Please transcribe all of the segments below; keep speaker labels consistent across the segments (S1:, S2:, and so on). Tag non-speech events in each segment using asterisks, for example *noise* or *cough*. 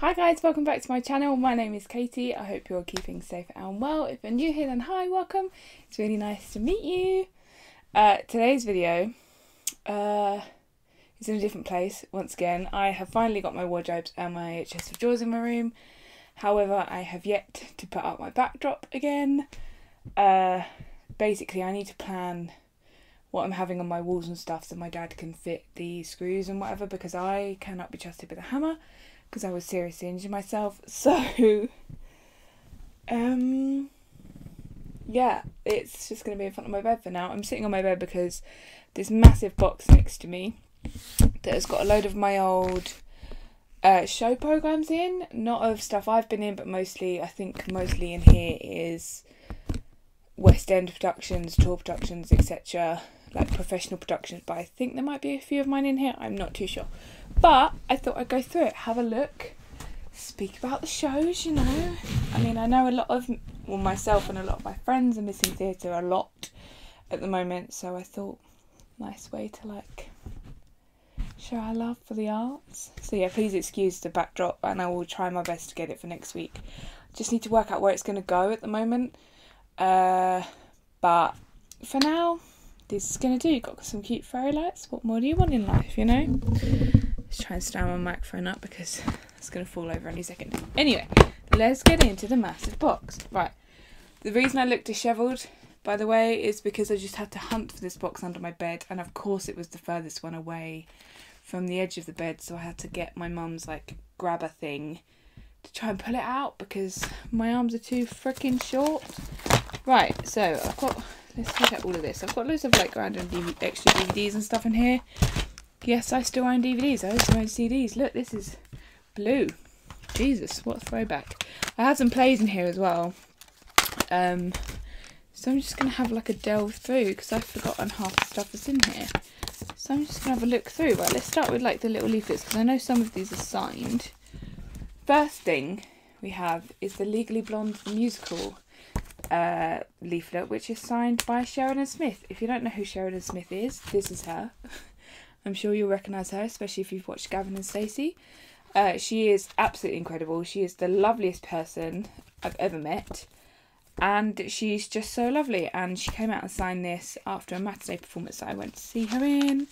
S1: Hi guys, welcome back to my channel. My name is Katie. I hope you're keeping safe and well. If you're new here, then hi, welcome. It's really nice to meet you. Uh, today's video uh, is in a different place. Once again, I have finally got my wardrobes and my chest of drawers in my room. However, I have yet to put up my backdrop again. Uh, basically, I need to plan what I'm having on my walls and stuff so my dad can fit the screws and whatever because I cannot be trusted with a hammer because I was seriously injured myself. *laughs* So, um, yeah, it's just going to be in front of my bed for now. I'm sitting on my bed because this massive box next to me that has got a load of my old uh, show programs in, not of stuff I've been in, but mostly, I think, mostly in here is West End productions, tour productions, etc like professional productions, but I think there might be a few of mine in here. I'm not too sure. But I thought I'd go through it, have a look, speak about the shows, you know. I mean, I know a lot of, well, myself and a lot of my friends are missing theatre a lot at the moment, so I thought, nice way to like show our love for the arts. So yeah, please excuse the backdrop, and I will try my best to get it for next week. Just need to work out where it's going to go at the moment. Uh, but for now, this is going to do. Got some cute fairy lights. What more do you want in life, you know? Let's try and stand my microphone up because it's going to fall over any second. Anyway, let's get into the massive box. Right. The reason I look dishevelled, by the way, is because I just had to hunt for this box under my bed. And of course, it was the furthest one away from the edge of the bed. So I had to get my mum's, like, grabber thing to try and pull it out because my arms are too freaking short. Right, so I've got let's take out all of this. I've got loads of like random DVD, extra DVDs and stuff in here. Yes, I still own DVDs. I also own CDs. Look, this is blue. Jesus, what a throwback. I have some plays in here as well. Um, so I'm just going to have like a delve through because I've forgotten half the stuff that's in here. So I'm just going to have a look through. Right, let's start with like the little leaflets because I know some of these are signed. First thing we have is the Legally Blonde musical uh, leaflet, which is signed by Sheridan Smith. If you don't know who Sheridan Smith is, this is her. *laughs* I'm sure you'll recognise her, especially if you've watched Gavin and Stacey. Uh, she is absolutely incredible. She is the loveliest person I've ever met. And she's just so lovely. And she came out and signed this after a matinee performance that I went to see her in.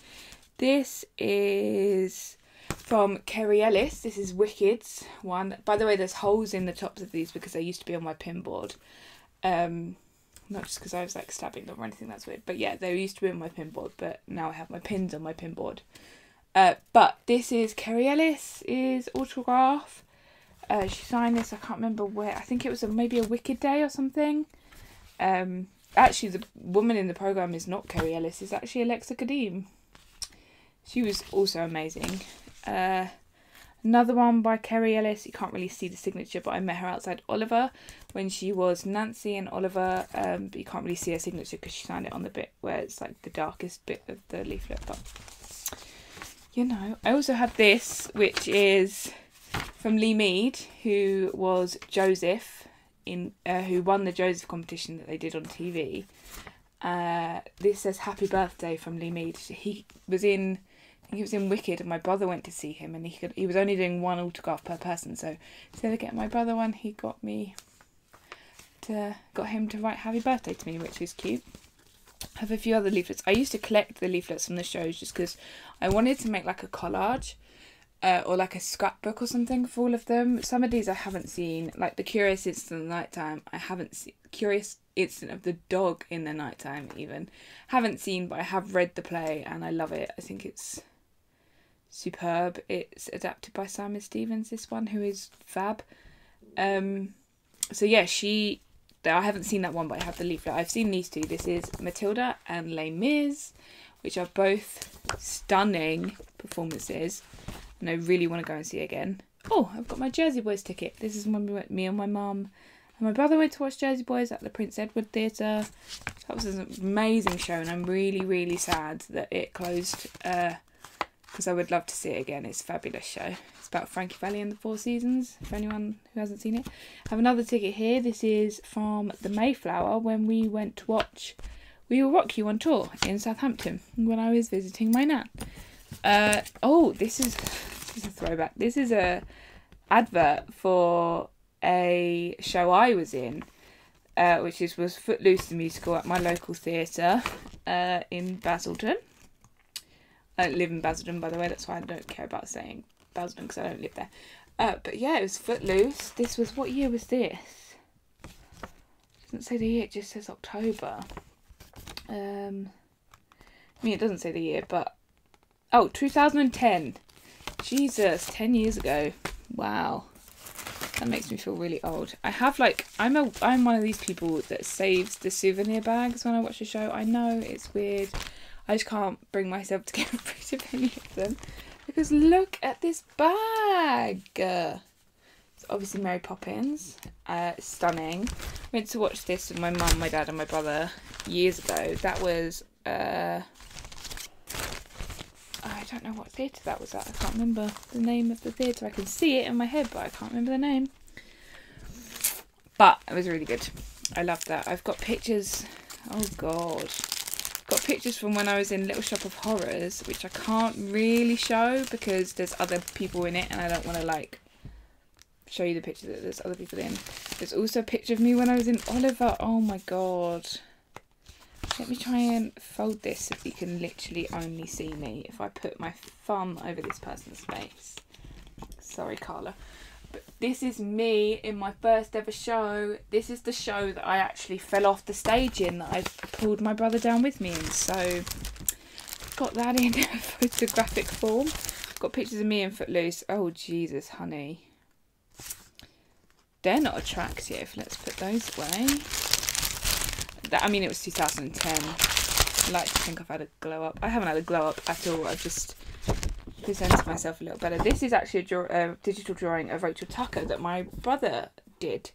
S1: This is from Kerry Ellis. This is Wicked's one. By the way, there's holes in the tops of these because they used to be on my pin board. Um, not just because I was like stabbing them or anything, that's weird. But yeah, they used to be on my pin board, but now I have my pins on my pin board. Uh, but this is Kerry Ellis is autograph. Uh, she signed this. I can't remember where. I think it was a, maybe a Wicked Day or something. Um, actually, the woman in the program is not Kerry Ellis. It's actually Alexia Khadime. She was also amazing. Uh, Another one by Kerry Ellis. You can't really see the signature, but I met her outside Oliver when she was Nancy and Oliver. Um, but you can't really see her signature because she signed it on the bit where it's like the darkest bit of the leaflet. But you know, I also had this, which is from Lee Mead, who was Joseph in uh, who won the Joseph competition that they did on TV. Uh, this says "Happy Birthday" from Lee Mead. He was in he was in Wicked, and my brother went to see him, and he could he was only doing one autograph per person. So instead of getting my brother one, he got me to got him to write "Happy Birthday" to me, which is cute. I have a few other leaflets. I used to collect the leaflets from the shows just because I wanted to make like a collage. Uh, or like a scrapbook or something for all of them. Some of these I haven't seen, like the Curious Incident of the Nighttime. I haven't seen Curious Incident of the Dog in the Nighttime. Even haven't seen, but I have read the play and I love it. I think it's superb. It's adapted by Simon Stephens, this one, who is fab. Um, so yeah, she. I haven't seen that one, but I have the leaflet. I've seen these two. This is Matilda and Les Mis, which are both stunning performances, and I really want to go and see again. Oh, I've got my Jersey Boys ticket. This is when we went, me and my mum and my brother went to watch Jersey Boys at the Prince Edward Theatre. That was an amazing show, and I'm really, really sad that it closed. Uh, because I would love to see it again. It's a fabulous show. It's about Frankie Valli and the Four Seasons, for anyone who hasn't seen it. I have another ticket here. This is from the Mayflower when we went to watch We Will Rock You on tour in Southampton when I was visiting my nan. Uh, oh, this is, this is a throwback. This is a advert for a show I was in, uh, which is was Footloose the musical at my local theatre uh, in Basildon. I don't live in Basildon, by the way. That's why I don't care about saying Basildon because I don't live there. Uh, but yeah, it was Footloose. This was what year was this? It doesn't say the year. It just says October. Um, I mean, it doesn't say the year, but oh, 2010. Jesus, 10 years ago. Wow. That makes me feel really old. I have like I'm a I'm one of these people that saves the souvenir bags when I watch a show. I know it's weird. I just can't bring myself to *laughs* get rid of any of them. Because look at this bag. It's obviously Mary Poppins. Uh, stunning. I went to watch this with my mum, my dad, and my brother years ago. That was uh, I don't know what theatre that was at. I can't remember the name of the theatre. I can see it in my head, but I can't remember the name. But it was really good. I loved that. I've got pictures. Oh god. Got pictures from when I was in Little Shop of Horrors, which I can't really show because there's other people in it and I don't want to like show you the picture that there's other people in. There's also a picture of me when I was in Oliver. Oh my god. Let me try and fold this so you can literally only see me if I put my thumb over this person's face. Sorry, Carla. This is me in my first ever show. This is the show that I actually fell off the stage in that I pulled my brother down with me in. So, got that in *laughs* photographic form. Got pictures of me in Footloose. Oh, Jesus, honey. They're not attractive. Let's put those away that, I mean, it was 2010. I like to think I've had a glow up. I haven't had a glow up at all. I've just presented myself a little better. This is actually a draw, uh, digital drawing of Rachel Tucker that my brother did.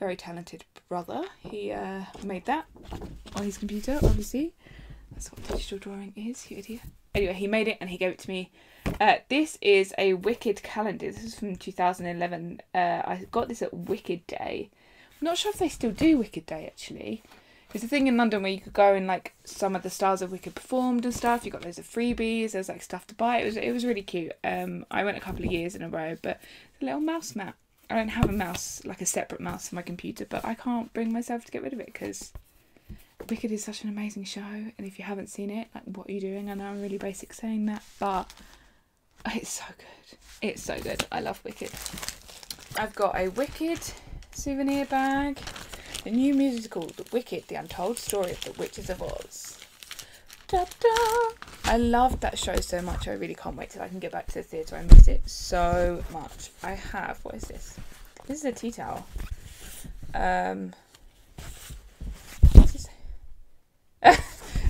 S1: Very talented brother. He uh, made that on his computer, obviously. That's what digital drawing is, you idiot. Anyway, he made it and he gave it to me. Uh, this is a Wicked calendar. This is from 2011. Uh, I got this at Wicked Day. I'm not sure if they still do Wicked Day actually. It's a thing in London where you could go and like some of the stars of Wicked performed and stuff. You got loads of freebies. There's like stuff to buy. It was it was really cute. Um, I went a couple of years in a row, but the little mouse mat. I don't have a mouse like a separate mouse for my computer, but I can't bring myself to get rid of it because Wicked is such an amazing show. And if you haven't seen it, like what are you doing? I know I'm really basic saying that, but it's so good. It's so good. I love Wicked. I've got a Wicked souvenir bag. The new musical, The Wicked, The Untold Story of the Witches of Oz. Da, da. I loved that show so much. I really can't wait till I can get back to the theatre. I miss it so much. I have. What is this? This is a tea towel. Um. This is, *laughs*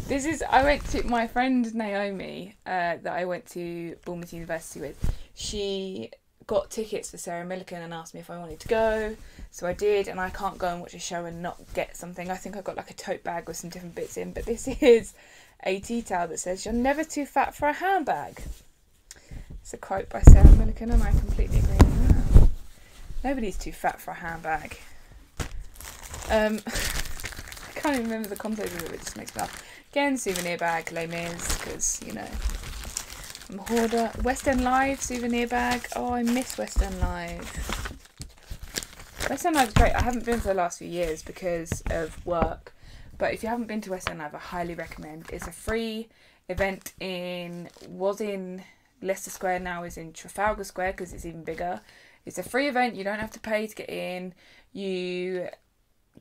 S1: this is. I went to my friend Naomi, uh, that I went to Bournemouth University with. She got tickets for Sarah Millican and asked me if I wanted to go. So I did, and I can't go and watch a show and not get something. I think I got like a tote bag with some different bits in, but this *laughs* is a tea towel that says, You're never too fat for a handbag. It's a quote by Sarah Millican, and I completely agree with that. Nobody's too fat for a handbag. Um, *laughs* I can't even remember the context of it, it just makes me laugh. Again, souvenir bag, Les Mis, because, you know, I'm hoarder. West End Live souvenir bag. Oh, I miss West End Live. West End Live's great. I haven't been for the last few years because of work, but if you haven't been to West End Live, I highly recommend. It's a free event in was in Leicester Square now is in Trafalgar Square because it's even bigger. It's a free event. You don't have to pay to get in. You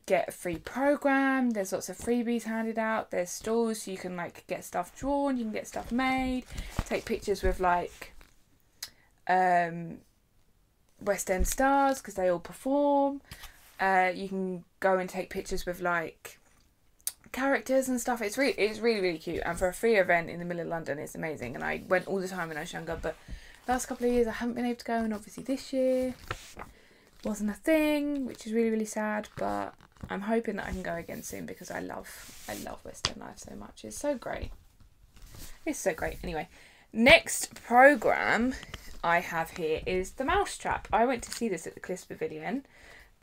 S1: get a free program. There's lots of freebies handed out. There's stalls so you can like get stuff drawn. You can get stuff made. Take pictures with like um West End stars because they all perform. Uh, you can go and take pictures with like characters and stuff. It's really it's really really cute. And for a free event in the middle of London, it's amazing. And I went all the time when I was younger, but last couple of years I haven't been able to go. And obviously this year wasn't a thing, which is really really sad. But I'm hoping that I can go again soon because I love I love West End Live so much. It's so great. It's so great. Anyway, next program I have here is The Mousetrap. I went to see this at the Cliffs Pavilion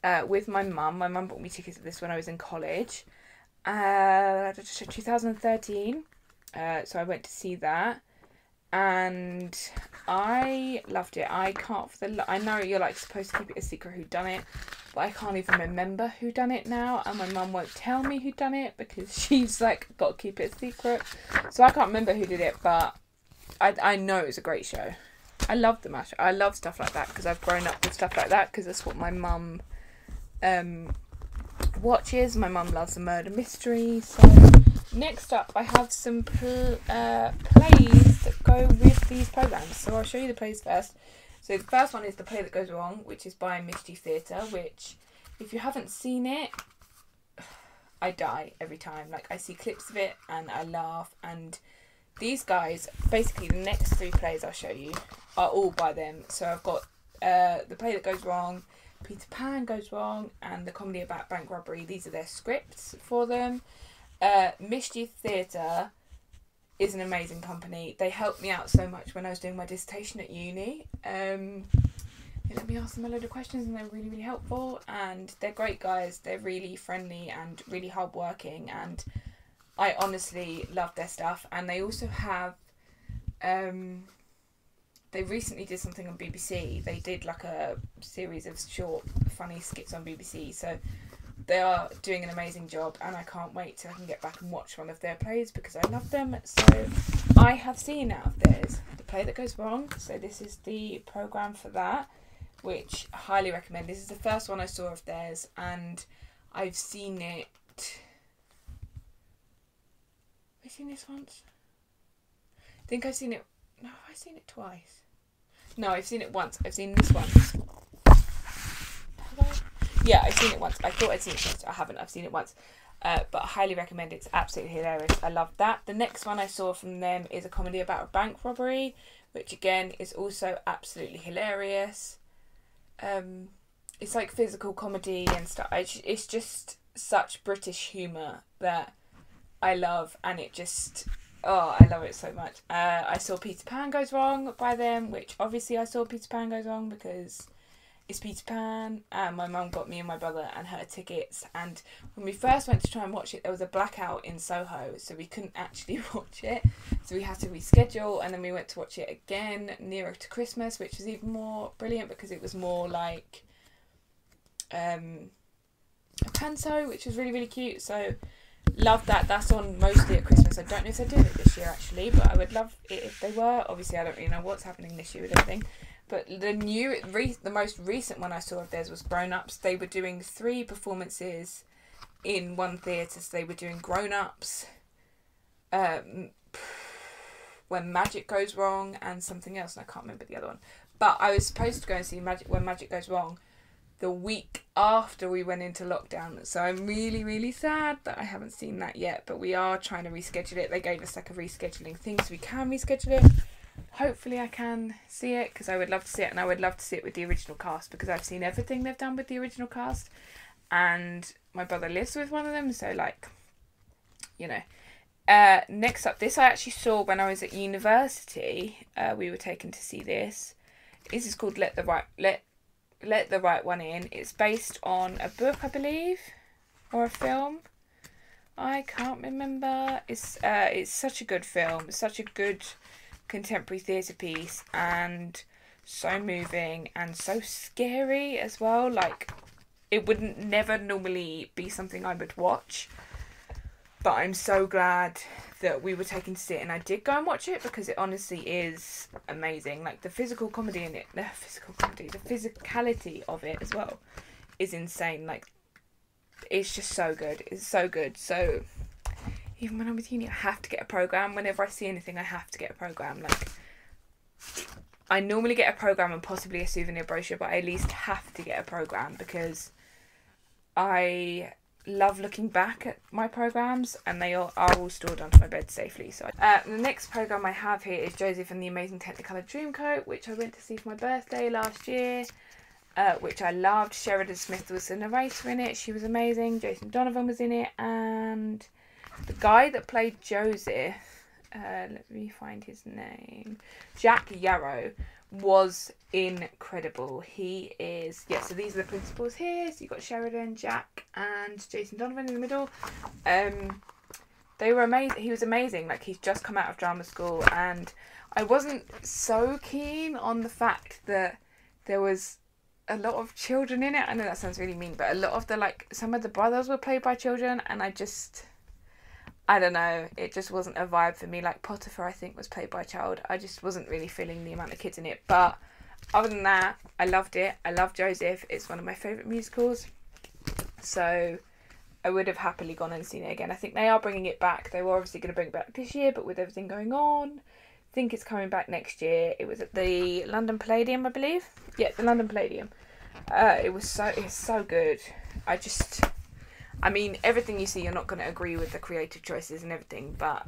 S1: uh, with my mum. My mum bought me tickets to this when I was in college. Uh, 2013. Uh, so I went to see that. And I loved it. I can't for the I know you're like supposed to keep it a secret who done it, but I can't even remember who done it now, and my mum won't tell me who done it because *laughs* she's like got to keep it a secret. So I can't remember who did it, but I I know it was a great show. I love the mash. I love stuff like that because I've grown up with stuff like that because that's what my mum um watches. My mum loves the murder mystery. So next up, I have some pl- uh, plays that go with these programs. So I'll show you the plays first. So the first one is the play that goes wrong, which is by Mischief Theatre. Which, if you haven't seen it, *sighs* I die every time. Like I see clips of it and I laugh. And these guys, basically, the next three plays I'll show you are all by them. So I've got uh, the play that goes wrong. Peter Pan goes wrong, and the comedy about bank robbery. These are their scripts for them. Uh, Mischief Theatre is an amazing company. They helped me out so much when I was doing my dissertation at uni. Um, they let me ask them a load of questions, and they're really, really helpful. And they're great guys. They're really friendly and really hardworking, and I honestly love their stuff. And they also have. Um, they recently did something on BBC. They did like a series of short, funny skits on BBC. So they are doing an amazing job, and I can't wait till I can get back and watch one of their plays because I love them. So I have seen out of theirs the play that goes wrong. So this is the program for that, which I highly recommend. This is the first one I saw of theirs, and I've seen it. Have seen this once? I think I've seen it. No, I've seen it twice? No, I've seen it once. I've seen this once. Yeah, I've seen it once. I thought I'd seen it once. I haven't. I've seen it once. Uh, but I highly recommend it. It's absolutely hilarious. I love that. The next one I saw from them is a comedy about a bank robbery, which again is also absolutely hilarious. Um, it's like physical comedy and stuff. It's just such British humour that I love, and it just oh, I love it so much. Uh, I saw Peter Pan Goes Wrong by them, which obviously I saw Peter Pan Goes Wrong because it's Peter Pan. And my mum got me and my brother and her tickets. And when we first went to try and watch it, there was a blackout in Soho, so we couldn't actually *laughs* watch it. So we had to reschedule, and then we went to watch it again nearer to Christmas, which was even more brilliant because it was more like um, a panto, which was really really cute. So love that. That's on mostly at Christmas. I don't know if they're doing it this year actually, but I would love it if they were. Obviously, I don't really know what's happening this year with everything. But the new, re- the most recent one I saw of theirs was Grown Ups. They were doing three performances in one theatre. So they were doing Grown Ups, um, When Magic Goes Wrong, and something else, and I can't remember the other one. But I was supposed to go and see Magic When Magic Goes Wrong the week after we went into lockdown. So I'm really, really sad that I haven't seen that yet. But we are trying to reschedule it. They gave us like a rescheduling thing so we can reschedule it. Hopefully, I can see it because I would love to see it, and I would love to see it with the original cast because I've seen everything they've done with the original cast, and my brother lives with one of them, so like, you know. Uh, next up, this I actually saw when I was at university. Uh, we were taken to see this. This is called Let the Right Let Let the Right One In. It's based on a book, I believe, or a film. I can't remember. It's uh, it's such a good film. It's such a good contemporary theatre piece, and so moving and so scary as well. Like it wouldn't never normally be something I would watch, but I'm so glad that we were taken to see it and I did go and watch it because it honestly is amazing. Like the physical comedy in it, the physical comedy, the physicality of it as well is insane. Like it's just so good. It's so good. So even when I'm with uni, I have to get a program. Whenever I see anything, I have to get a program. Like I normally get a program and possibly a souvenir brochure, but I at least have to get a program because I love looking back at my programs and they all, are all stored onto my bed safely. So uh, the next program I have here is Joseph and the Amazing Technicolor Dreamcoat, which I went to see for my birthday last year. Uh, which I loved. Sheridan Smith was the narrator in it. She was amazing. Jason Donovan was in it, and the guy that played Joseph, uh, let me find his name, Jack Yarrow, was incredible. He is yeah. So these are the principals here. So you have got Sheridan, Jack, and Jason Donovan in the middle. Um, they were amazing. He was amazing. Like he's just come out of drama school, and I wasn't so keen on the fact that there was a lot of children in it. I know that sounds really mean, but a lot of the like some of the brothers were played by children, and I just I don't know, it just wasn't a vibe for me. Like Potiphar, I think was played by a child. I just wasn't really feeling the amount of kids in it. But other than that, I loved it. I love Joseph. It's one of my favourite musicals. So I would have happily gone and seen it again. I think they are bringing it back. They were obviously going to bring it back this year, but with everything going on, I think it's coming back next year. It was at the London Palladium, I believe. Yeah, the London Palladium. Uh, it was so it's so good. I just, I mean, everything you see, you're not going to agree with the creative choices and everything, but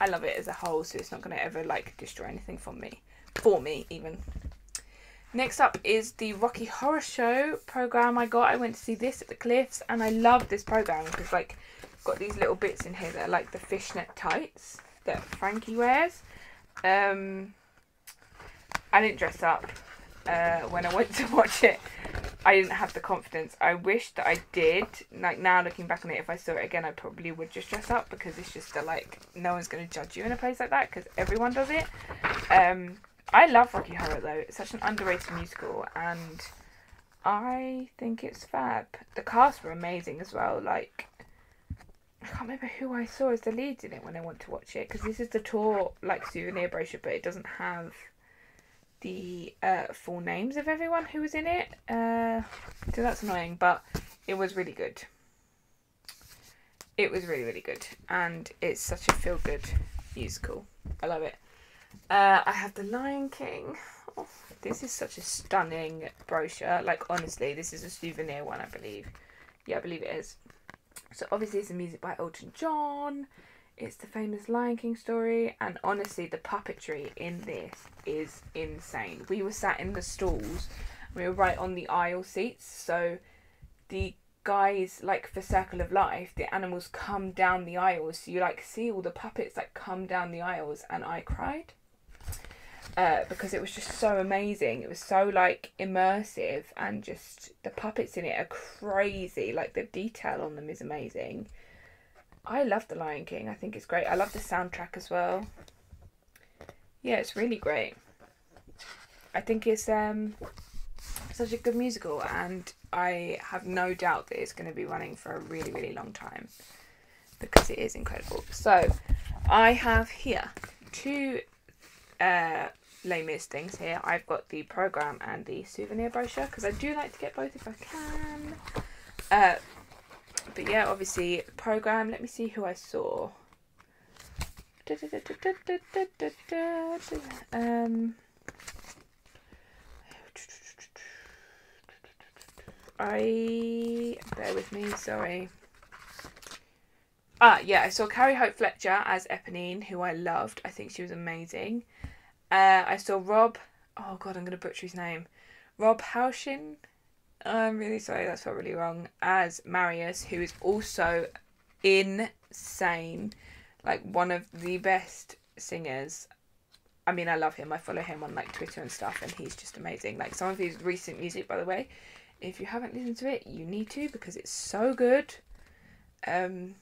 S1: I love it as a whole, so it's not going to ever like destroy anything from me, for me even. Next up is the Rocky Horror Show program I got. I went to see this at the Cliffs and I love this program because like got these little bits in here that are like the fishnet tights that Frankie wears. Um, I didn't dress up uh, when I went to *laughs* watch it. I didn't have the confidence. I wish that I did. Like now looking back on it, if I saw it again, I probably would just dress up because it's just a, like no one's gonna judge you in a place like that because everyone does it. Um, I love Rocky Horror though. It's such an underrated musical, and I think it's fab. The cast were amazing as well. Like I can't remember who I saw as the leads in it when I went to watch it because this is the tour like souvenir brochure, but it doesn't have the uh, full names of everyone who was in it. Uh, so that's annoying, but it was really good. It was really really good, and it's such a feel good musical. I love it. Uh, I have The Lion King. Oh, this is such a stunning brochure. Like, honestly, this is a souvenir one, I believe. Yeah, I believe it is. So, obviously, it's the music by Elton John. It's the famous Lion King story. And honestly, the puppetry in this is insane. We were sat in the stalls. We were right on the aisle seats. So, the guys like for circle of life the animals come down the aisles so you like see all the puppets like come down the aisles and i cried uh, because it was just so amazing. It was so like immersive and just the puppets in it are crazy. Like the detail on them is amazing. I love The Lion King. I think it's great. I love the soundtrack as well. Yeah, it's really great. I think it's um such a good musical and I have no doubt that it's going to be running for a really really long time because it is incredible. So, I have here two uh Les Mis things here. I've got the program and the souvenir brochure because I do like to get both if I can. Uh, but yeah, obviously program. Let me see who I saw. Um, I bear with me. Sorry. Ah, yeah, I saw Carrie Hope Fletcher as Eponine, who I loved. I think she was amazing. Uh, I saw Rob. Oh god, I'm gonna butcher his name. Rob Haushin. I'm really sorry, that's felt really wrong. As Marius, who is also insane, like one of the best singers. I mean, I love him. I follow him on like Twitter and stuff, and he's just amazing. Like some of his recent music, by the way, if you haven't listened to it, you need to because it's so good. Um,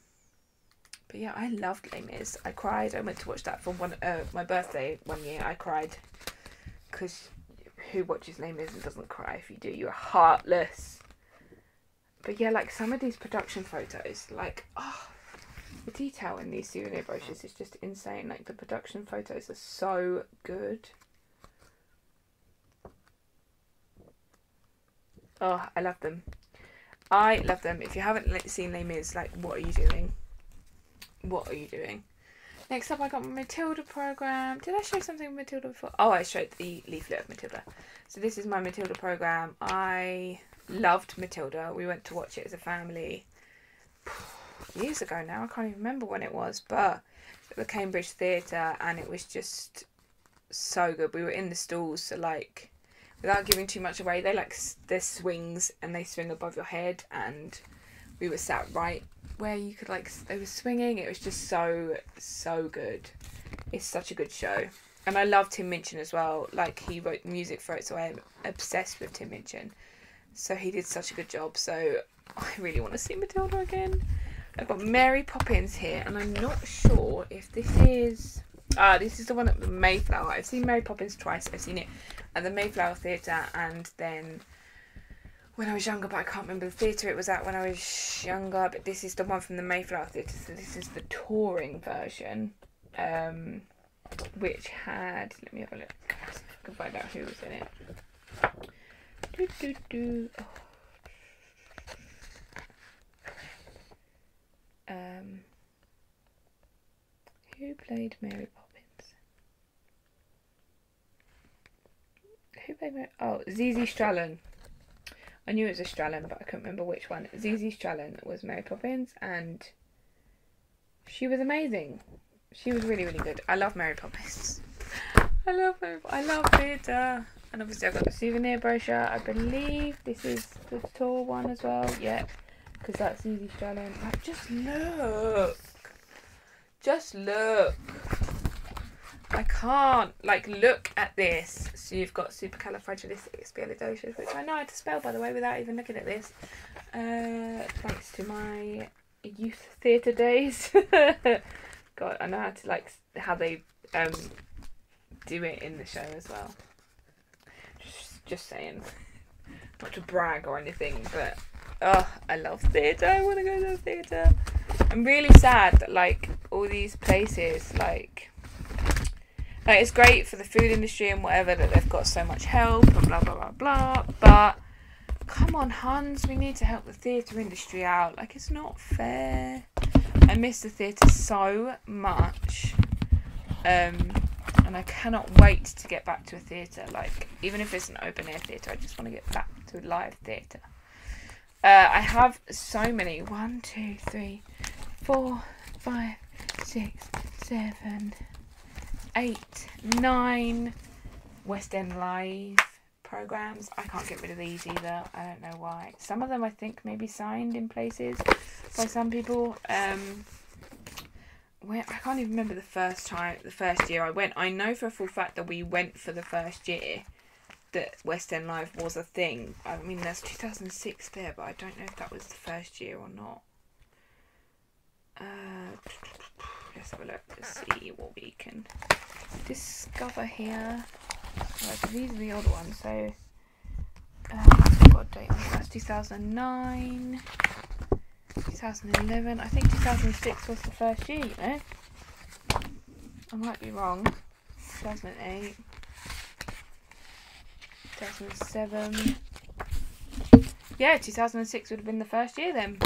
S1: but yeah, I loved Les Mis. I cried. I went to watch that for one uh, my birthday one year. I cried because who watches Les Mis and doesn't cry? If you do, you're heartless. But yeah, like some of these production photos, like oh, the detail in these souvenir brochures is just insane. Like the production photos are so good. Oh, I love them. I love them. If you haven't seen Les Mis, like, what are you doing? What are you doing? Next up, I got my Matilda program. Did I show something Matilda before? Oh, I showed the leaflet of Matilda. So this is my Matilda program. I loved Matilda. We went to watch it as a family *sighs* years ago now. I can't even remember when it was, but at the Cambridge Theatre, and it was just so good. We were in the stalls, so like, without giving too much away, they like there's swings and they swing above your head, and we were sat right where you could like they were swinging. It was just so so good. It's such a good show, and I love Tim Minchin as well. Like he wrote music for it, so I'm obsessed with Tim Minchin. So he did such a good job. So I really want to see Matilda again. I've got Mary Poppins here, and I'm not sure if this is. Ah, this is the one at the Mayflower. I've seen Mary Poppins twice. I've seen it at the Mayflower Theatre and then when I was younger, but I can't remember the theatre it was at when I was younger. But this is the one from the Mayflower Theatre, so this is the touring version, um, which had. Let me have a look. I can find out who was in it. Do, do, do. Oh. Um, who played Mary Poppins? Who played Mary? Oh, Zizi Strallen. I knew it was a Strallen, but I couldn't remember which one. Zizi Strallen was Mary Poppins, and she was amazing. She was really, really good. I love Mary Poppins. *laughs* I love Mary. I love theatre. And obviously, I've got the souvenir brochure. I believe this is the tour one as well. Yeah, because that's Zizi Strallen. Like, just look. Just look. I can't like look at this. So you've got supercalifragilisticexpialidocious, which I know how to spell by the way without even looking at this. Uh, thanks to my youth theatre days. *laughs* God, I know how to like how they um do it in the show as well. Just, just saying, *laughs* not to brag or anything, but oh, I love theatre. I want to go to the theatre. I'm really sad that like all these places like like it's great for the food industry and whatever that they've got so much help and blah blah blah blah. But come on, Hans, we need to help the theatre industry out. Like it's not fair. I miss the theatre so much. Um and I cannot wait to get back to a theatre. Like even if it's an open air theatre, I just want to get back to live theatre. Uh, I have so many. One, two, three, four, five, six, seven, eight, nine West End Live programs. I can't get rid of these either. I don't know why. Some of them I think maybe signed in places by some people. Um, where I can't even remember the first time, the first year I went. I know for a full fact that we went for the first year that West End Live was a thing. I mean, there's 2006 there, but I don't know if that was the first year or not. Uh, let's have a look to see what we can discover here. Right, these are the old ones. So, um, got a date on that's 2009, 2011. I think 2006 was the first year, you know? I might be wrong. 2008, 2007. Yeah, 2006 would have been the first year then.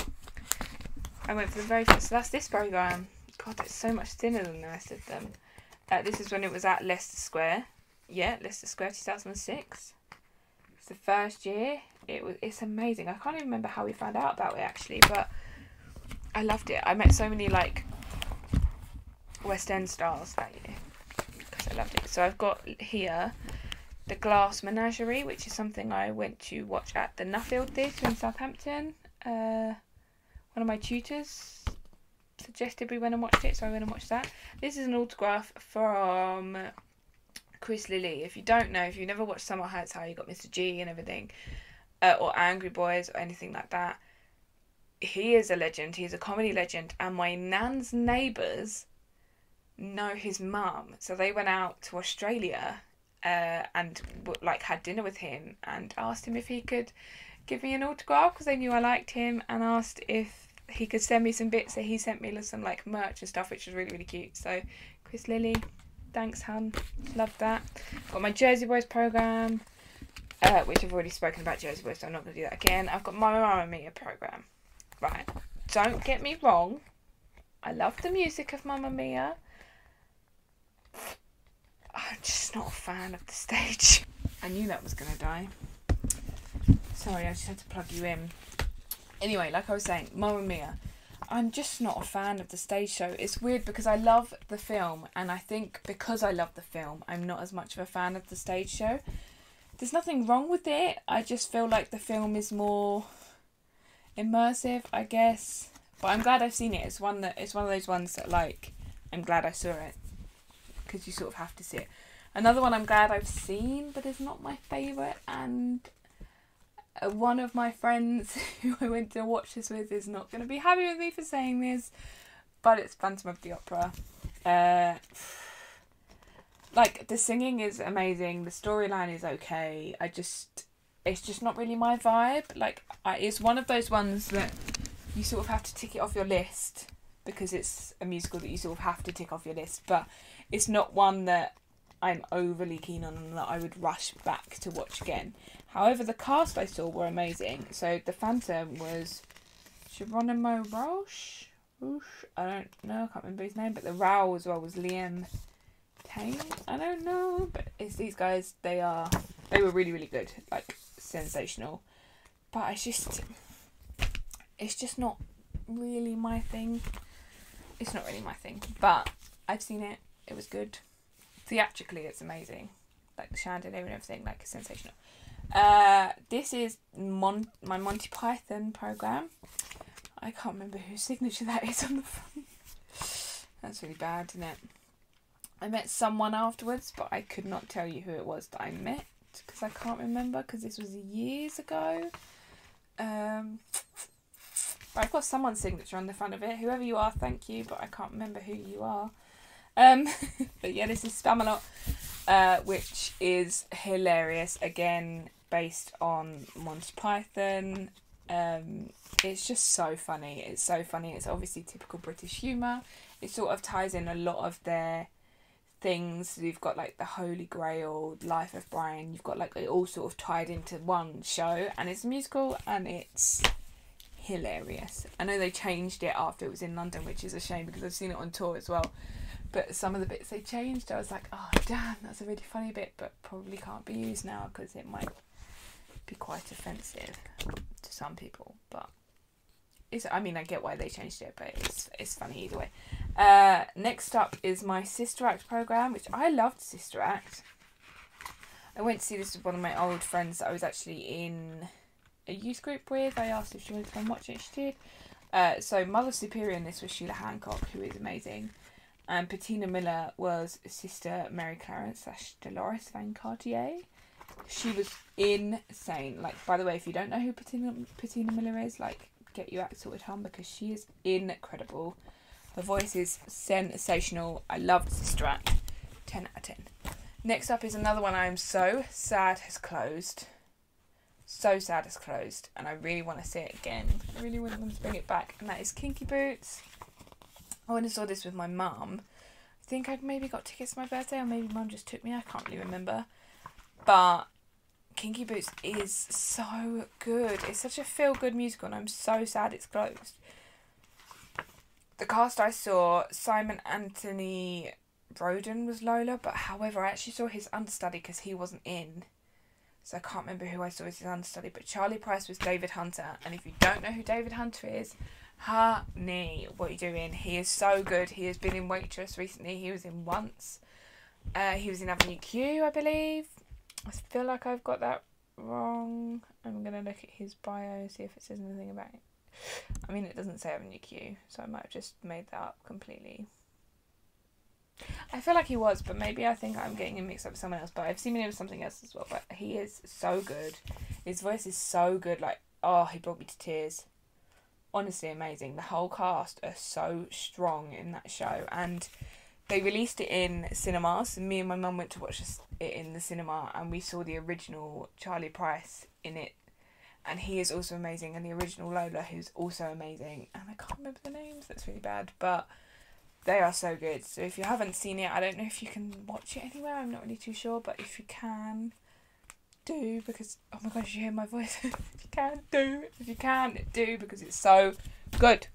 S1: I went for the very first. So that's this program. God, it's so much thinner than the rest of them. Uh, this is when it was at Leicester Square. Yeah, Leicester Square, 2006. It's the first year. It was. It's amazing. I can't even remember how we found out about it actually, but I loved it. I met so many like West End stars that year because I loved it. So I've got here the Glass Menagerie, which is something I went to watch at the Nuffield Theatre in Southampton. Uh, one of my tutors suggested we went and watched it, so I went and watched that. This is an autograph from Chris Lilley. If you don't know, if you've never watched Summer Heights High, you got Mr. G and everything, uh, or Angry Boys or anything like that. He is a legend. He's a comedy legend, and my nan's neighbours know his mum, so they went out to Australia uh, and like had dinner with him and asked him if he could give me an autograph because they knew I liked him and asked if he could send me some bits. So he sent me some like merch and stuff, which was really really cute. So Chris Lilley, thanks, hun. Love that. Got my Jersey Boys program, uh, which I've already spoken about Jersey Boys, so I'm not gonna do that again. I've got my Mamma Mia program. Right, don't get me wrong. I love the music of Mamma Mia. I'm just not a fan of the stage. *laughs* I knew that was gonna die. Sorry, I just had to plug you in. Anyway, like I was saying, Mamma Mia. I'm just not a fan of the stage show. It's weird because I love the film, and I think because I love the film, I'm not as much of a fan of the stage show. There's nothing wrong with it. I just feel like the film is more immersive, I guess. But I'm glad I've seen it. It's one that it's one of those ones that like I'm glad I saw it because you sort of have to see it. Another one I'm glad I've seen, but it's not my favourite, and uh, one of my friends *laughs* who I went to watch this with is not going to be happy with me for saying this, but it's Phantom of the Opera. Uh, like the singing is amazing. The storyline is okay. I just, it's just not really my vibe. Like, I, it's one of those ones that you sort of have to tick it off your list because it's a musical that you sort of have to tick off your list. But it's not one that I'm overly keen on and that I would rush back to watch again. However, the cast I saw were amazing. So the Phantom was Geronimo Rauch. I don't know. I can't remember his name. But the Raoul as well was Liam Tamne. I don't know. But it's these guys. They are. They were really really good. Like sensational. But it's just. It's just not really my thing. It's not really my thing. But I've seen it. It was good. Theatrically, it's amazing. Like the chandelier and everything. Like sensational. Uh, this is Mon- my Monty Python program. I can't remember whose signature that is on the front. That's really bad, isn't it? I met someone afterwards, but I could not tell you who it was that I met because I can't remember because this was years ago. Um, but I've got someone's signature on the front of it. Whoever you are, thank you, but I can't remember who you are. Um, *laughs* but yeah, this is Spamalot, uh, which is hilarious. Again, based on Monty Python. Um, it's just so funny. It's so funny. It's obviously typical British humour. It sort of ties in a lot of their things. You've got like the Holy Grail, Life of Brian. You've got like it all sort of tied into one show, and it's a musical, and it's hilarious. I know they changed it after it was in London, which is a shame because I've seen it on tour as well. But some of the bits they changed, I was like, oh damn, that's a really funny bit, but probably can't be used now because it might be quite offensive to some people. But it's I mean I get why they changed it, but it's it's funny either way. Uh, next up is my Sister Act program, which I loved Sister Act. I went to see this with one of my old friends that I was actually in a youth group with. I asked if she wanted to come watch it. She did. Uh, so Mother Superior in this was Sheila Hancock, who is amazing, Um, and Patina Miller was Sister Mary Clarence slash Dolores Van Cartier. She was insane. Like by the way, if you don't know who Patina Patina Miller is, like get you out sorted home because she is incredible. Her voice is sensational. I loved Sister Act. 10 out of 10. Next up is another one I am so sad has closed. So sad has closed. And I really want to see it again. I really want them to bring it back. And that is Kinky Boots. I went and saw this with my mum. I think I'd maybe got tickets for my birthday or maybe mum just took me. I can't really remember. But Kinky Boots is so good. It's such a feel good musical, and I'm so sad it's closed. The cast I saw, Simon Anthony Rhoden was Lola, but however, I actually saw his understudy because he wasn't in. So I can't remember who I saw as his understudy, but Charlie Price was David Hunter. And if you don't know who David Hunter is, honey, what are you doing? He is so good. He has been in Waitress recently. He was in Once. Uh, he was in Avenue Q, I believe. I feel like I've got that wrong. I'm gonna look at his bio, see if it says anything about it. I mean, it doesn't say Avenue Q, so I might have just made that up completely. I feel like he was, but maybe I think I'm getting him mixed up with someone else. But I've seen him with something else as well. But he is so good. His voice is so good. Like, oh, he brought me to tears. Honestly, amazing. The whole cast are so strong in that show, and they released it in cinemas. And me and my mum went to watch it in the cinema, and we saw the original Charlie Price in it, and he is also amazing. And the original Lola, who's also amazing, and I can't remember the names. That's really bad, but they are so good. So if you haven't seen it, I don't know if you can watch it anywhere. I'm not really too sure, but if you can, do because oh my gosh, you hear my voice. *laughs* if you can, do. If you can, do because it's so good.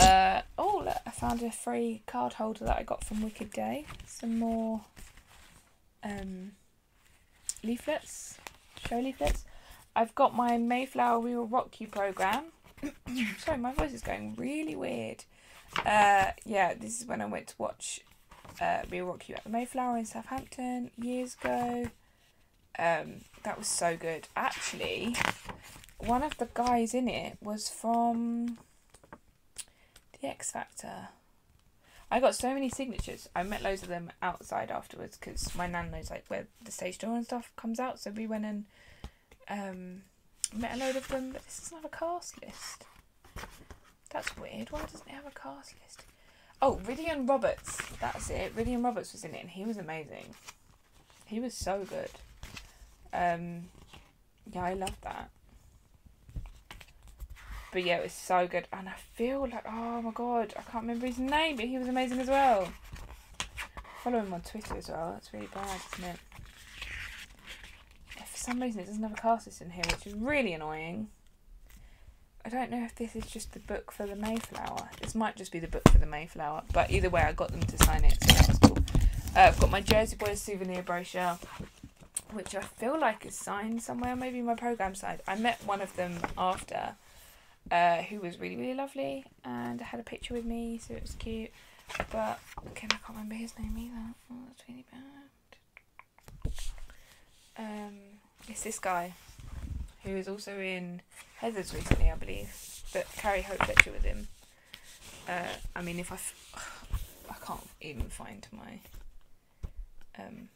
S1: Uh, oh, look, I found a free card holder that I got from Wicked Day. Some more um, leaflets, show leaflets. I've got my Mayflower We Will Rock You program. *coughs* Sorry, my voice is going really weird. Uh, yeah, this is when I went to watch uh, We Will Rock You at the Mayflower in Southampton years ago. Um, that was so good. Actually, one of the guys in it was from the X Factor. I got so many signatures. I met loads of them outside afterwards because my nan knows like where the stage door and stuff comes out. So we went and um, met a load of them. But this doesn't have a cast list. That's weird. Why doesn't it have a cast list? Oh, Rhydian Roberts. That's it. Rhydian Roberts was in it, and he was amazing. He was so good. Um, yeah, I love that. But yeah, it was so good, and I feel like oh my god, I can't remember his name, but he was amazing as well. Follow him on Twitter as well. That's really bad, isn't it? For some reason, it doesn't have a cast list in here, which is really annoying. I don't know if this is just the book for the Mayflower. This might just be the book for the Mayflower, but either way, I got them to sign it, so that was cool. Uh, I've got my Jersey Boys souvenir brochure, which I feel like is signed somewhere, maybe my program side. I met one of them after, uh, who was really really lovely, and had a picture with me, so it was cute. But again, I can't remember his name either. Oh, that's really bad. Um, it's this guy who is also in Heathers recently, I believe. But Carrie Hope Fletcher with him. Uh, I mean, if I, f- *sighs* I can't even find my, um,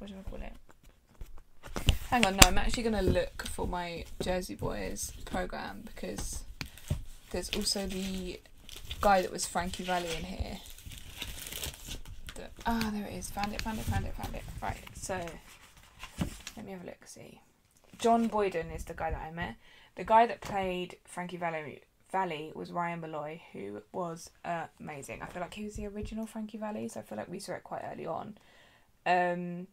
S1: what do I call it? Hang on, no, I'm actually gonna look for my Jersey Boys program because there's also the guy that was Frankie Valli in here. Ah, oh, there it is. Found it, found it, found it, found it. Right, so let me have a look. See. Jon Boydon is the guy that I met. The guy that played Frankie Valli, Valli was Ryan Molloy, who was uh, amazing. I feel like he was the original Frankie Valli, so I feel like we saw it quite early on. Um,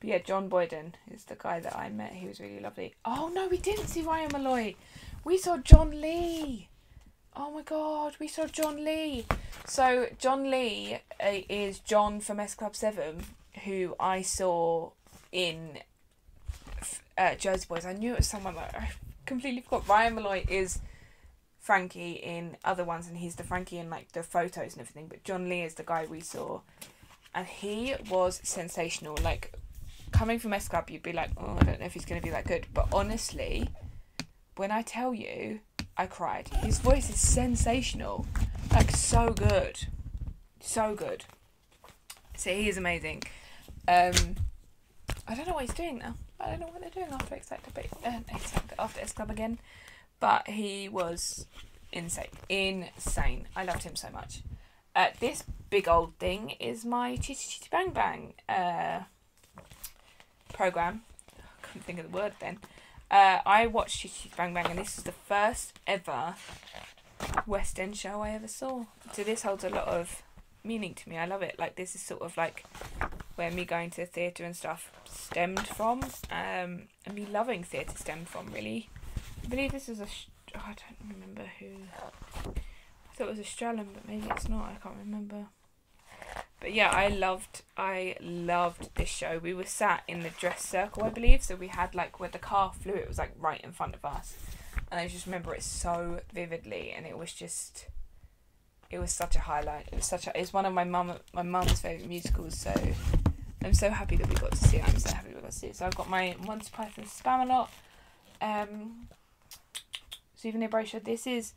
S1: but yeah, Jon Boydon is the guy that I met. He was really lovely. Oh no, we didn't see Ryan Molloy. We saw Jon Lee. Oh my god, we saw Jon Lee. So Jon Lee uh, is John from S Club Seven, who I saw in uh, Jersey Boys. I knew it was someone that I completely forgot. Ryan Molloy is Frankie in other ones, and he's the Frankie in like the photos and everything. But Jon Lee is the guy we saw, and he was sensational. Like coming from S Club, you'd be like, oh, I don't know if he's gonna be that good. But honestly, when I tell you, I cried. His voice is sensational, like so good, so good. So he is amazing. Um, I don't know what he's doing now. I don't know what they're doing after Factor, but uh, after X Club again. But he was insane, insane. I loved him so much. Uh, this big old thing is my Chitty Chitty Bang Bang uh, program. I couldn't think of the word then. Uh, I watched Chitty Bang Bang, and this is the first ever West End show I ever saw. So this holds a lot of meaning to me. I love it. Like this is sort of like where me going to the theatre and stuff stemmed from, um, and me loving theatre stemmed from. Really, I believe this is a. Oh, I don't remember who. I thought it was Australian, but maybe it's not. I can't remember. But yeah, I loved I loved this show. We were sat in the dress circle, I believe, so we had like where the car flew, it was like right in front of us. And I just remember it so vividly and it was just it was such a highlight. It was such a it's one of my mum my mum's favourite musicals, so I'm so happy that we got to see it. I'm so happy we got to see it. So I've got my Monty Python Spamalot um, souvenir brochure. This is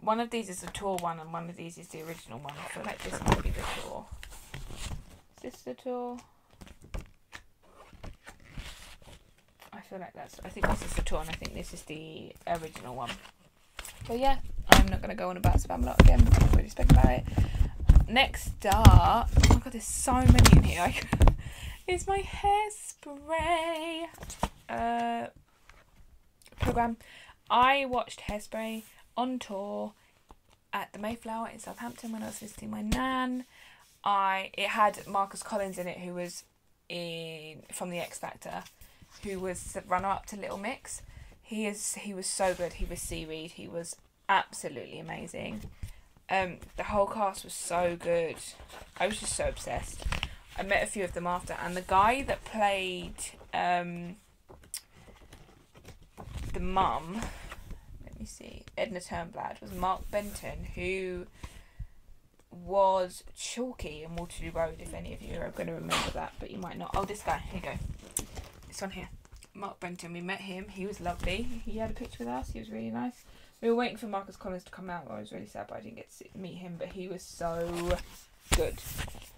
S1: one of these is a tour one, and one of these is the original one. I feel like this might be the tour. Is this the tour? I feel like that's. I think this is the tour, and I think this is the original one. But yeah, I'm not gonna go on about Spamalot again. I've already spoken about it next up, oh my god, there's so many in here. *laughs* it's my hairspray uh, program. I watched Hairspray on tour at the Mayflower in Southampton when I was visiting my nan. I it had Marcus Collins in it, who was in from the X Factor, who was the runner up to Little Mix. He is he was so good. He was seaweed. He was absolutely amazing. Um, the whole cast was so good. I was just so obsessed. I met a few of them after, and the guy that played um, the mum, let me see, Edna Turnblad, was Mark Benton, who was Chalky in Waterloo Road, if any of you are going to remember that, but you might not. Oh, this guy, here you go. This one here. Mark Benton, we met him. He was lovely. He had a picture with us. He was really nice. We were waiting for Marcus Collins to come out. I was really sad, but I didn't get to meet him. But he was so good.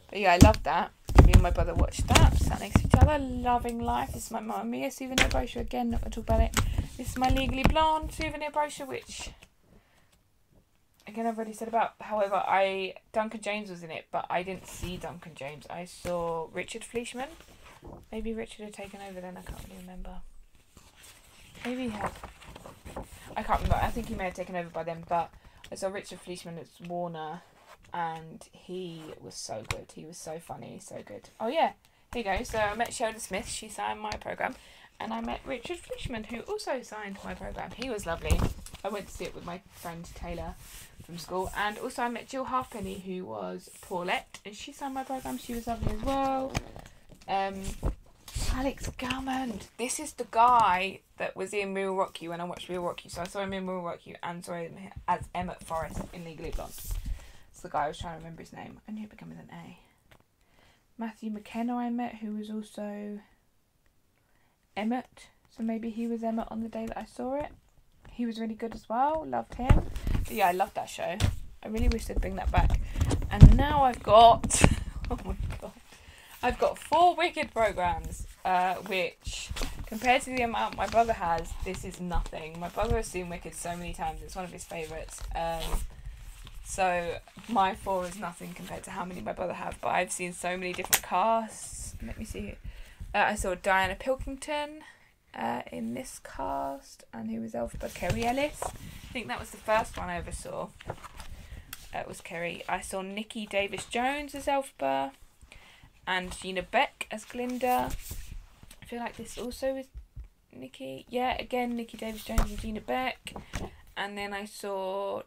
S1: But yeah, I loved that. Me and my brother watched that. Sat next to each other, loving life. This is my Mamma Mia souvenir brochure again. Not gonna talk about it. This is my Legally Blonde souvenir brochure, which again, I've already said about. However, I Duncan James was in it, but I didn't see Duncan James. I saw Richard Fleeshman. Maybe Richard had taken over then. I can't really remember. Maybe he had. I can't remember. I think he may have taken over by then, but I saw Richard Fleeshman as Warner, and he was so good. He was so funny, so good. Oh yeah, here you go. So I met Sheridan Smith. She signed my program, and I met Richard Fleeshman, who also signed my program. He was lovely. I went to see it with my friend Taylor from school, and also I met Jill Halfpenny, who was Paulette, and she signed my program. She was lovely as well. Um, Alex Gaumond. This is the guy that was in Real Rock You when I watched Real Rock You. So I saw him in Real Rock You and saw him as Emmett Forrest in Legally Blonde. It's the guy I was trying to remember his name. I knew it began with an A. Matthew McKenna I met, who was also Emmett. So maybe he was Emmett on the day that I saw it. He was really good as well. Loved him. But yeah, I loved that show. I really wish they'd bring that back. And now I've got. *laughs* Oh my god. I've got four Wicked programs, uh, which, compared to the amount my brother has, this is nothing. My brother has seen Wicked so many times, it's one of his favourites. Um, so my four is nothing compared to how many my brother have, but I've seen so many different casts. Let me see. Uh, I saw Dianne Pilkington uh, in this cast, and who was Elphaba? Kerry Ellis. I think that was the first one I ever saw. It was Kerry. I saw Nikki Davis Jones as Elphaba and Gina Beck as Glinda. I feel like this also is Nikki. Yeah, again, Nikki Davis Jones and Gina Beck. And then I saw.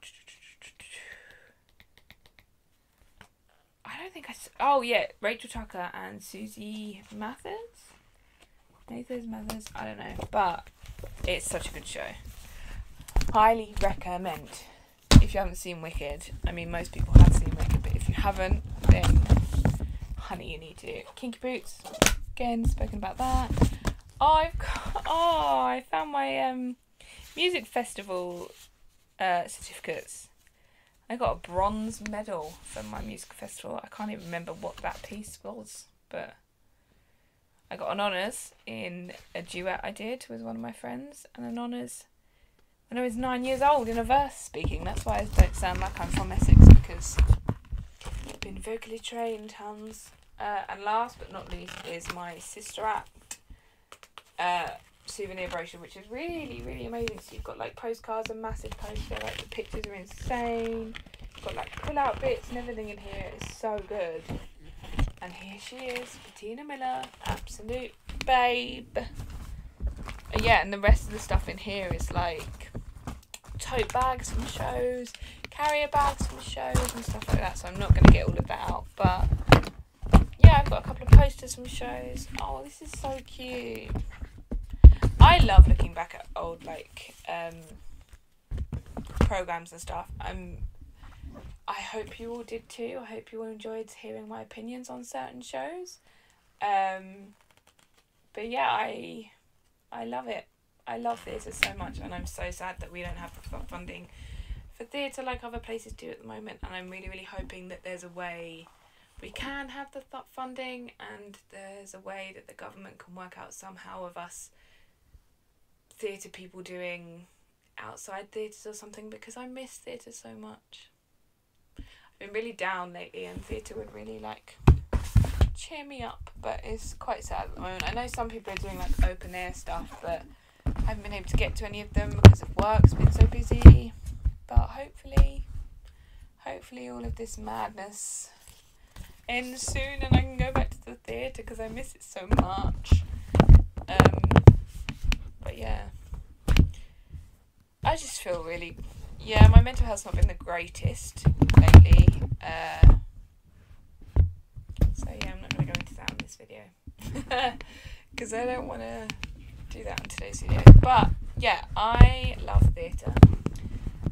S1: I don't think I. Oh, yeah, Rachel Tucker and Suzie Mathers. Mathers, Mathers. I don't know. But it's such a good show. Highly recommend. If you haven't seen Wicked, I mean, most people have seen Wicked, but if you haven't, then honey, you need to. Kinky Boots, again, spoken about that. Oh, I've got, *laughs* oh, I found my um, music festival uh, certificates. I got a bronze medal from my music festival. I can't even remember what that piece was, but I got an honours in a duet I did with one of my friends, and an honours when I was nine years old in a verse speaking. That's why I don't sound like I'm from Essex because I've been vocally trained, Hans. Uh, and last but not least is my Sister Act uh, souvenir brochure, which is really, really amazing. So you've got like postcards, and massive poster, like the pictures are insane. You've got like pull out bits and everything in here. It's so good. And here she is, Patina Miller, absolute babe. Yeah, and the rest of the stuff in here is like tote bags from shows, carrier bags from shows and stuff like that. So I'm not going to get all of that out, but yeah, I've got a couple of posters from shows. Oh, this is so cute. I love looking back at old like um, programs and stuff. I'm. I hope you all did too. I hope you all enjoyed hearing my opinions on certain shows. Um, but yeah, I I love it. I love theatre so much, and I'm so sad that we don't have the funding for theatre like other places do at the moment. And I'm really, really hoping that there's a way we can have the th- funding and there's a way that the government can work out somehow of us theatre people doing outside theatres or something because I miss theatre so much. I've been really down lately and theatre would really like cheer me up, but it's quite sad at the moment. I know some people are doing like open air stuff, but I haven't been able to get to any of them because of work's been so busy. But hopefully, hopefully all of this madness ends soon and I can go back to the theatre because I miss it so much. Um, but yeah, I just feel really, yeah, my mental health's not been the greatest lately. Uh, so yeah, I'm not going to go into that in this video *laughs* because I don't want to do that in today's video. But yeah, I love theatre.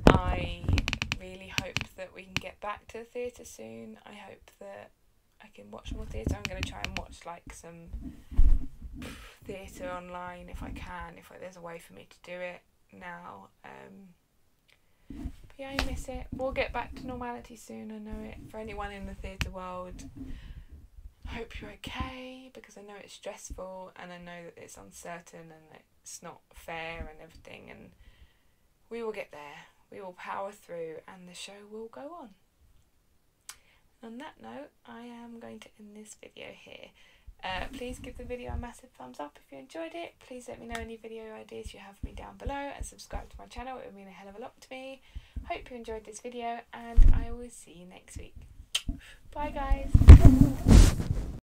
S1: I really hope that we can get back to the theatre soon. I hope that I can watch more theatre. I'm going to try and watch like some theatre online if I can, if there's a way for me to do it now. Um, but yeah, I miss it. We'll get back to normality soon. I know it. For anyone in the theatre world, I hope you're okay because I know it's stressful and I know that it's uncertain and it's not fair and everything. And we will get there. we will power through and the show will go on. On that note, I am going to end this video here. Uh, please give the video a massive thumbs up if you enjoyed it. Please let me know any video ideas you have for me down below and subscribe to my channel. It would mean a hell of a lot to me. Hope you enjoyed this video and I will see you next week. Bye guys.